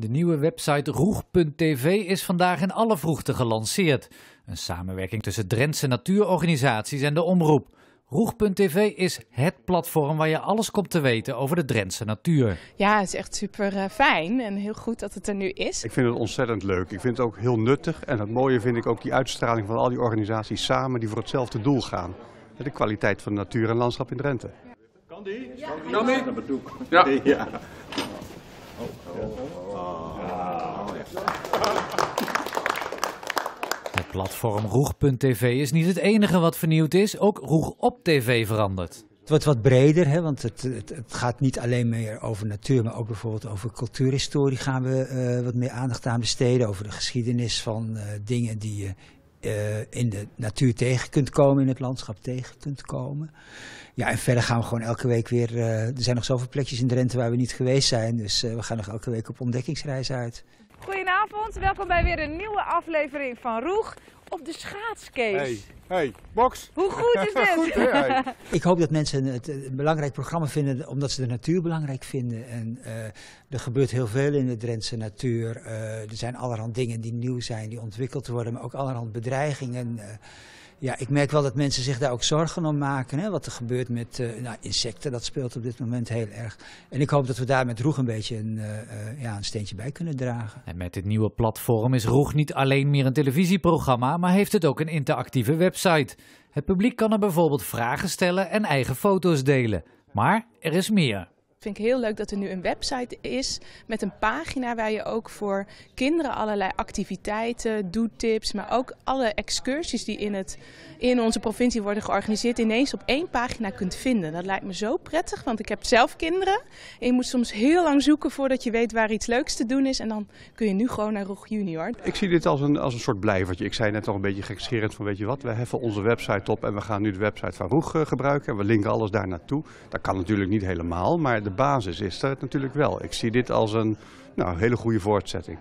De nieuwe website roeg.tv is vandaag in alle vroegte gelanceerd. Een samenwerking tussen Drentse natuurorganisaties en de omroep. Roeg.tv is het platform waar je alles komt te weten over de Drentse natuur. Ja, het is echt super eh, fijn en heel goed dat het er nu is. Ik vind het ontzettend leuk. Ik vind het ook heel nuttig. En het mooie vind ik ook die uitstraling van al die organisaties samen die voor hetzelfde doel gaan. De kwaliteit van natuur en landschap in Drenthe. Kan die? Ja. Kan die? Ja. ja. Het platform Roeg.tv is niet het enige wat vernieuwd is, ook Roeg op TV verandert. Het wordt wat breder, hè, want het, het, gaat niet alleen meer over natuur, maar ook bijvoorbeeld over cultuurhistorie gaan we uh, wat meer aandacht aan besteden. Over de geschiedenis van uh, dingen die je uh, in de natuur tegen kunt komen, in het landschap tegen kunt komen. Ja, en verder gaan we gewoon elke week weer. er zijn nog zoveel plekjes in Drenthe waar we niet geweest zijn, dus we gaan nog elke week op ontdekkingsreis uit. Goedenavond, welkom bij weer een nieuwe aflevering van Roeg op de schaatscase. Hey, hey, box. Hoe goed is dit? goed, hè, hey. Ik hoop dat mensen het een belangrijk programma vinden omdat ze de natuur belangrijk vinden. En uh, er gebeurt heel veel in de Drentse natuur. Uh, er zijn allerhand dingen die nieuw zijn, die ontwikkeld worden, maar ook allerhand bedreigingen. Uh, ja, ik merk wel dat mensen zich daar ook zorgen om maken. Hè? Wat er gebeurt met uh, nou, insecten, dat speelt op dit moment heel erg. En ik hoop dat we daar met Roeg een beetje een, uh, uh, ja, een steentje bij kunnen dragen. En met dit nieuwe platform is Roeg niet alleen meer een televisieprogramma, maar heeft het ook een interactieve website. Het publiek kan er bijvoorbeeld vragen stellen en eigen foto's delen. Maar er is meer. Vind ik heel leuk dat er nu een website is met een pagina waar je ook voor kinderen allerlei activiteiten, doetips, maar ook alle excursies die in, het, in onze provincie worden georganiseerd ineens op één pagina kunt vinden. Dat lijkt me zo prettig, want ik heb zelf kinderen. En je moet soms heel lang zoeken voordat je weet waar iets leuks te doen is. En dan kun je nu gewoon naar Roeg Junior. Ik zie dit als een, als een soort blijvertje. Ik zei net al een beetje gekscherend van weet je wat, we heffen onze website op en we gaan nu de website van Roeg uh, gebruiken. En we linken alles daar naartoe. Dat kan natuurlijk niet helemaal, maar basis is er natuurlijk wel. Ik zie dit als een nou, hele goede voortzetting.